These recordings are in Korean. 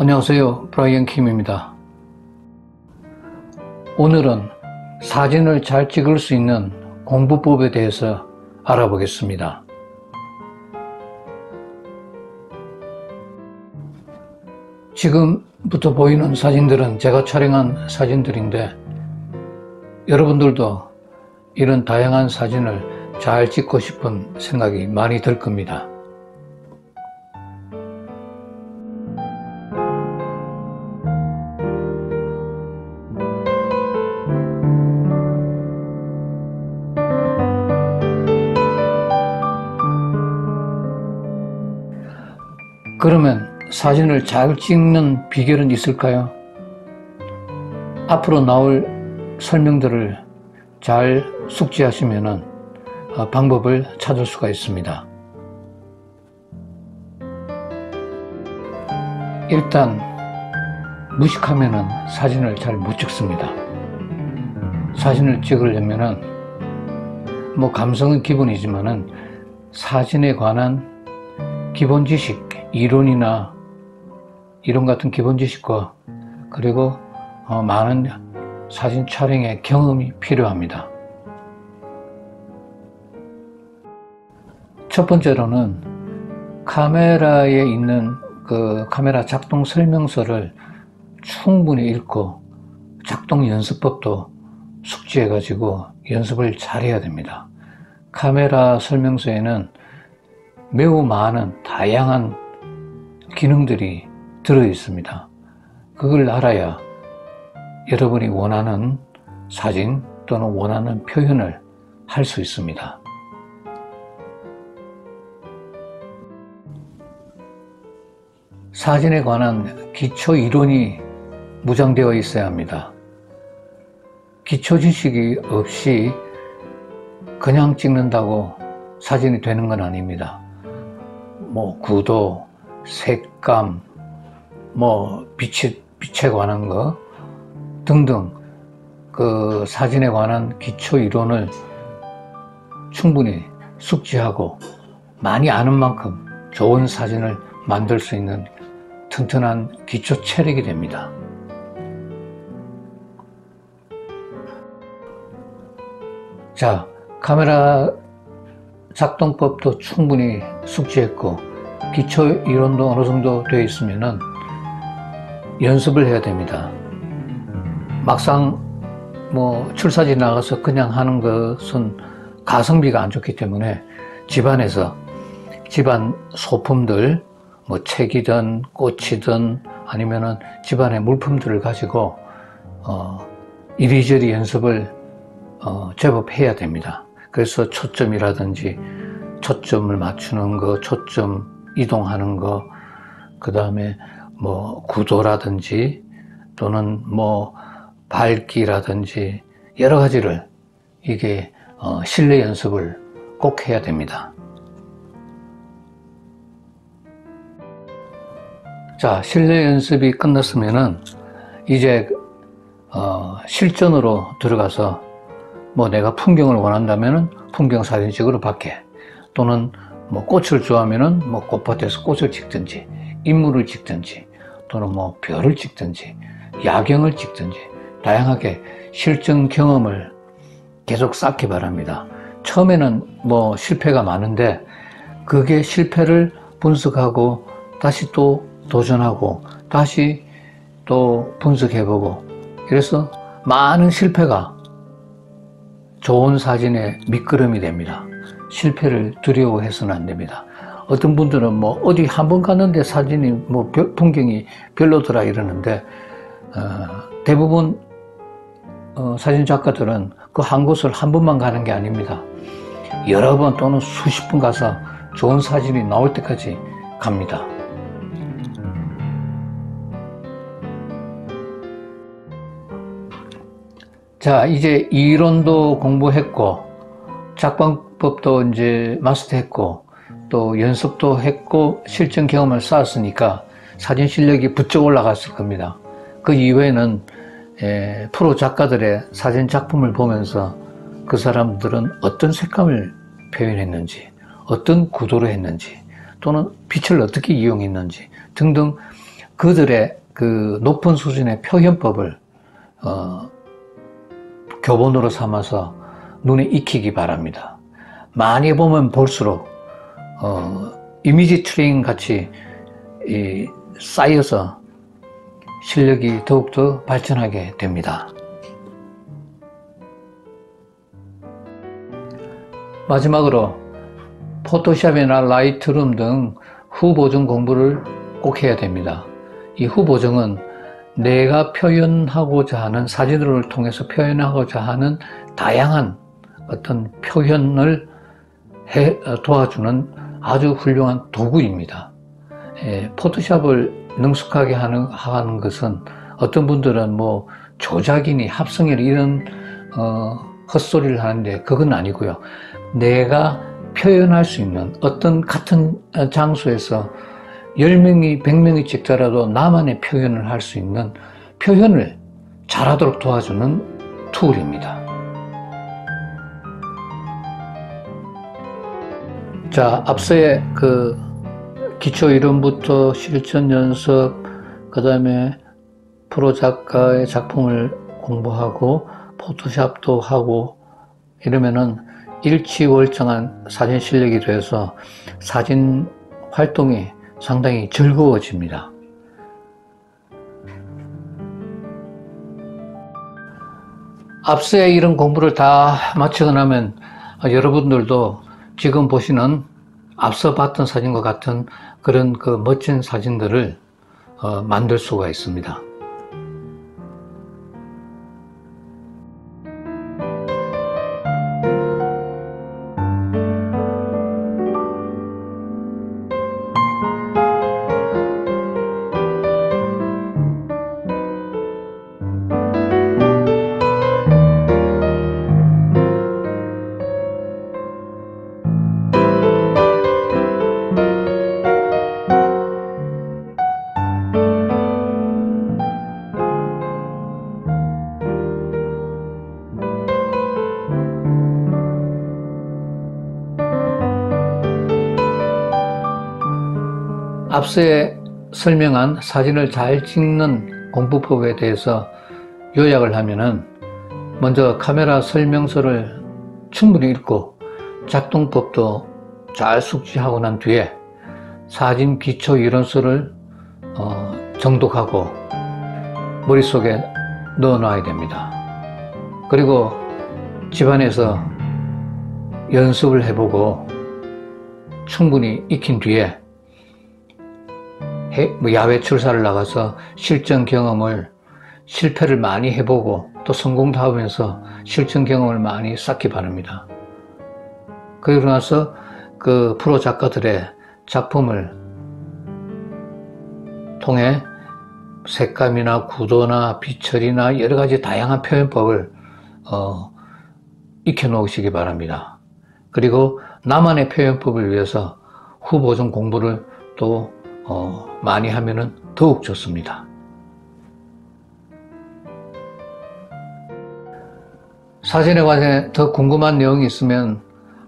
안녕하세요. 브라이언 킴입니다. 오늘은 사진을 잘 찍을 수 있는 공부법에 대해서 알아보겠습니다. 지금부터 보이는 사진들은 제가 촬영한 사진들인데 여러분들도 이런 다양한 사진을 잘 찍고 싶은 생각이 많이 들 겁니다. 그러면 사진을 잘 찍는 비결은 있을까요? 앞으로 나올 설명들을 잘 숙지하시면 어, 방법을 찾을 수가 있습니다. 일단 무식하면 사진을 잘 못 찍습니다. 사진을 찍으려면 뭐 감성은 기본이지만은 사진에 관한 기본 지식, 이론이나 이론 같은 기본 지식과 그리고 어, 많은 사진 촬영의 경험이 필요합니다. 첫 번째로는 카메라에 있는 그 카메라 작동 설명서를 충분히 읽고 작동 연습법도 숙지해 가지고 연습을 잘 해야 됩니다. 카메라 설명서에는 매우 많은 다양한 기능들이 들어 있습니다. 그걸 알아야 여러분이 원하는 사진 또는 원하는 표현을 할 수 있습니다. 사진에 관한 기초 이론이 무장되어 있어야 합니다. 기초 지식이 없이 그냥 찍는다고 사진이 되는 건 아닙니다. 뭐 구도, 색감, 뭐 빛이, 빛에 관한 거 등등 그 사진에 관한 기초 이론을 충분히 숙지하고 많이 아는 만큼 좋은 사진을 만들 수 있는 튼튼한 기초 체력이 됩니다. 자, 카메라 작동법도 충분히 숙지했고 기초 이론도 어느 정도 되어 있으면 연습을 해야 됩니다. 막상 뭐 출사지 나가서 그냥 하는 것은 가성비가 안 좋기 때문에 집안에서 집안 소품들 뭐 책이든 꽃이든 아니면은 집안의 물품들을 가지고 어 이리저리 연습을 어 제법 해야 됩니다. 그래서 초점이라든지 초점을 맞추는 거, 초점 이동하는 거, 그 다음에 뭐 구도라든지 또는 뭐 밝기라든지 여러 가지를 이게 어 실내 연습을 꼭 해야 됩니다. 자, 실내 연습이 끝났으면은 이제 어, 실전으로 들어가서 뭐 내가 풍경을 원한다면은 풍경 사진식으로 밖에 또는 뭐 꽃을 좋아하면은 뭐 꽃밭에서 꽃을 찍든지 인물을 찍든지 또는 뭐 별을 찍든지 야경을 찍든지 다양하게 실전 경험을 계속 쌓기 바랍니다. 처음에는 뭐 실패가 많은데 그게 실패를 분석하고 다시 또 도전하고 다시 또 분석해보고 그래서 많은 실패가 좋은 사진의 밑거름이 됩니다. 실패를 두려워해서는 안 됩니다. 어떤 분들은 뭐 어디 한 번 갔는데 사진이 뭐 풍경이 별로더라 이러는데 어, 대부분 어, 사진 작가들은 그 한 곳을 한 번만 가는 게 아닙니다. 여러 번 또는 수십 번 가서 좋은 사진이 나올 때까지 갑니다. 자, 이제 이론도 공부했고, 작방 법도 이제 마스터했고, 또 연습도 했고, 실전 경험을 쌓았으니까 사진 실력이 부쩍 올라갔을 겁니다. 그 이후에는 에, 프로 작가들의 사진 작품을 보면서 그 사람들은 어떤 색감을 표현했는지, 어떤 구도로 했는지, 또는 빛을 어떻게 이용했는지 등등 그들의 그 높은 수준의 표현법을 어, 교본으로 삼아서 눈에 익히기 바랍니다. 많이 보면 볼수록 어, 이미지 트레이닝 같이 이, 쌓여서 실력이 더욱더 발전하게 됩니다. 마지막으로 포토샵이나 라이트룸 등 후보정 공부를 꼭 해야 됩니다. 이 후보정은 내가 표현하고자 하는 사진을 통해서 표현하고자 하는 다양한 어떤 표현을 해, 어, 도와주는 아주 훌륭한 도구입니다. 예, 포토샵을 능숙하게 하는, 하는 것은 어떤 분들은 뭐 조작이니 합성이니 이런 어, 헛소리를 하는데 그건 아니고요. 내가 표현할 수 있는 어떤 같은 장소에서 10명이 100명이 찍더라도 나만의 표현을 할 수 있는 표현을 잘하도록 도와주는 툴입니다. 자, 앞서의 그 기초 이론부터 실전 연습, 그 다음에 프로 작가의 작품을 공부하고 포토샵도 하고 이러면은 일치월장한 사진 실력이 돼서 사진 활동이 상당히 즐거워집니다. 앞서의 이런 공부를 다 마치고 나면 여러분들도 지금 보시는 앞서 봤던 사진과 같은 그런 그 멋진 사진들을 어, 만들 수가 있습니다. 앞서에 설명한 사진을 잘 찍는 공부법에 대해서 요약을 하면은 먼저 카메라 설명서를 충분히 읽고 작동법도 잘 숙지하고 난 뒤에 사진 기초 이론서를 어, 정독하고 머릿속에 넣어 놔야 됩니다. 그리고 집안에서 연습을 해보고 충분히 익힌 뒤에 뭐 야외 출사를 나가서 실전 경험을 실패를 많이 해보고 또 성공도 하면서 실전 경험을 많이 쌓기 바랍니다. 그리고 나서 그 프로 작가들의 작품을 통해 색감이나 구도나 비철이나 여러 가지 다양한 표현법을 어, 익혀 놓으시기 바랍니다. 그리고 나만의 표현법을 위해서 후보종 공부를 또 어, 많이 하면 더욱 좋습니다. 사진에 관해 더 궁금한 내용이 있으면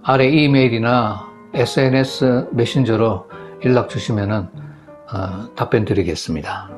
아래 이메일이나 SNS 메신저로 연락 주시면 어, 답변 드리겠습니다.